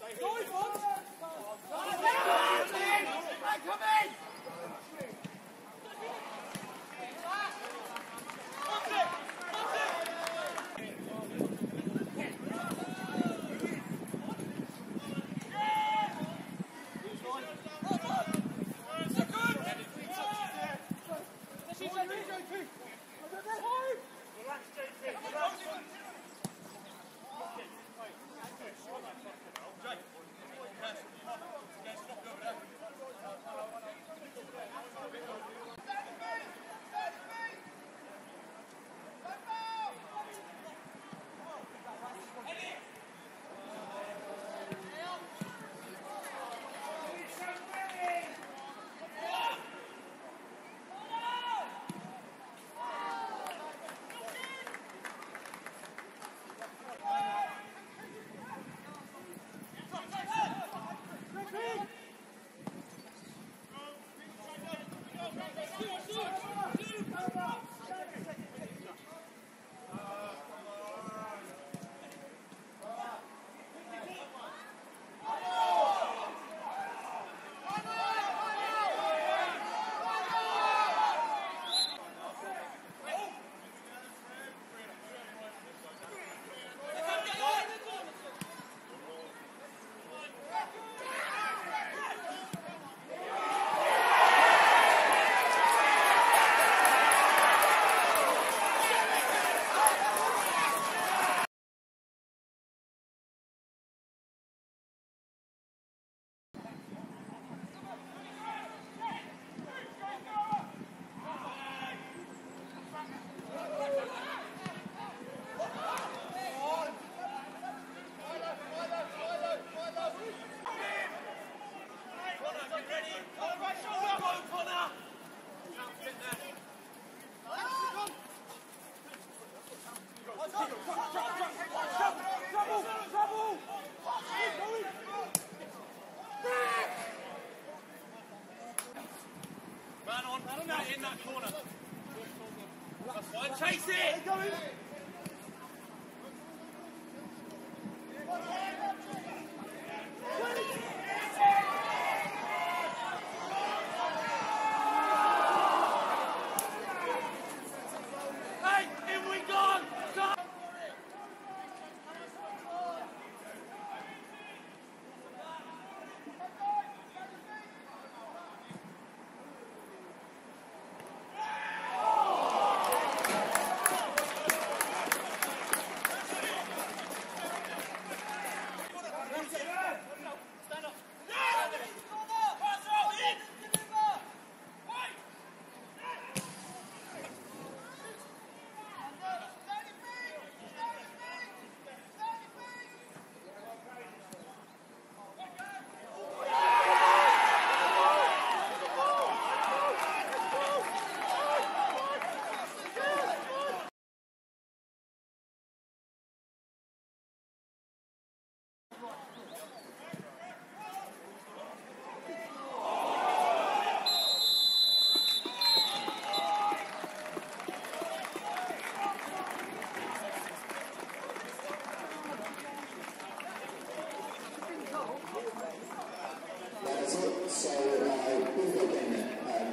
Doei, Kom in! On. In that corner. That's fine. Chase it.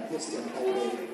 Christian. Highway